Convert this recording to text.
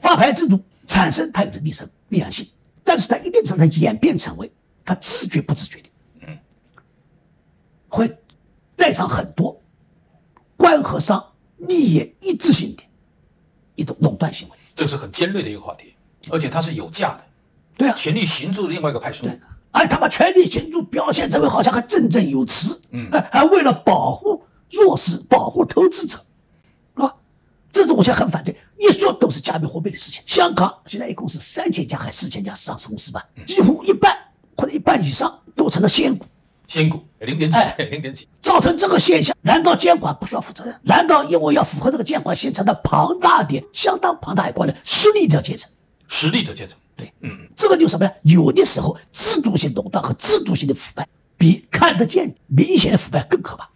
发牌制度产生它有的历史必然性，但是它一定程度上演变成为它自觉不自觉的，嗯，会带上很多官和商利益一致性的一种垄断行为。这是很尖锐的一个话题，而且它是有价的。对啊，权力行助的另外一个派生对。而他把权力行助表现成为好像还振振有词，嗯，还为了保护弱势、保护投资者，是吧？这是我现在很反对，一说都是加密货币的事情。香港现在一共是三千家还是四千家上市公司吧？几乎一半或者一半以上都成了仙股，仙股零点几，零点几，造成这个现象，难道监管不需要负责任？难道因为要符合这个监管形成的庞大的、相当庞大一块的实力者阶层？实力者阶层。对，嗯，这个就什么呢？有的时候制度性垄断和制度性的腐败，比看得见明显的腐败更可怕。